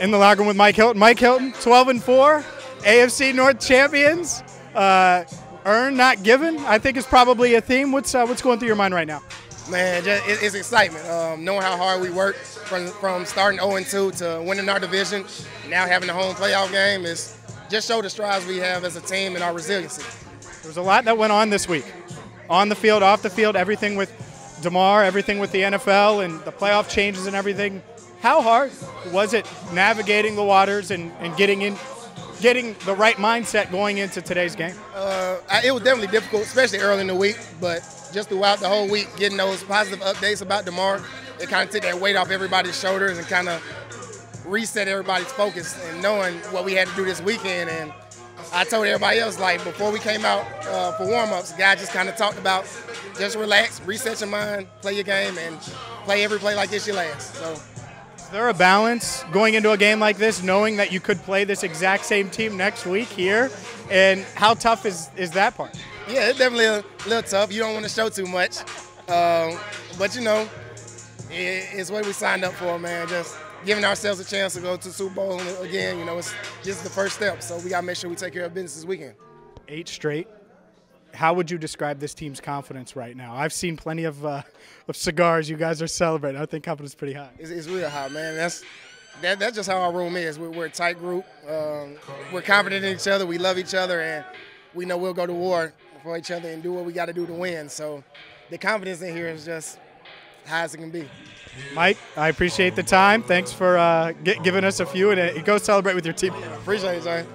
in the locker room with Mike Hilton. Mike Hilton, 12 and 4, AFC North champions. Uh, earn, not given, I think is probably a theme. What's uh, what's going through your mind right now? Man, just, it, it's excitement. Um, knowing how hard we worked from, from starting 0 2 to winning our division, now having the home playoff game is just show the strides we have as a team and our resiliency. There was a lot that went on this week, on the field, off the field, everything with Damar, everything with the NFL and the playoff changes and everything. How hard was it navigating the waters and, and getting in, getting the right mindset going into today's game? Uh, it was definitely difficult, especially early in the week. But just throughout the whole week, getting those positive updates about Damar, it kind of took that weight off everybody's shoulders and kind of reset everybody's focus and knowing what we had to do this weekend. And I told everybody else, like before we came out uh, for warm-ups, guy just kind of talked about just relax, reset your mind, play your game, and play every play like this your last. So. Is there a balance going into a game like this, knowing that you could play this exact same team next week here, and how tough is is that part? Yeah, it's definitely a little tough. You don't want to show too much, um, but you know, it, it's what we signed up for, man. Just giving ourselves a chance to go to Super Bowl again. You know, it's just the first step. So we got to make sure we take care of business this weekend. Eight straight. How would you describe this team's confidence right now? I've seen plenty of, uh, of cigars you guys are celebrating. I think confidence is pretty high. It's, it's real high, man. That's that, that's just how our room is. We're, we're a tight group. Um, we're confident in each other. We love each other, and we know we'll go to war for each other and do what we got to do to win. So the confidence in here is just as high as it can be. Mike, I appreciate the time. Thanks for uh, giving us a few, and uh, go celebrate with your team. Appreciate it, Jay.